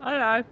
Hello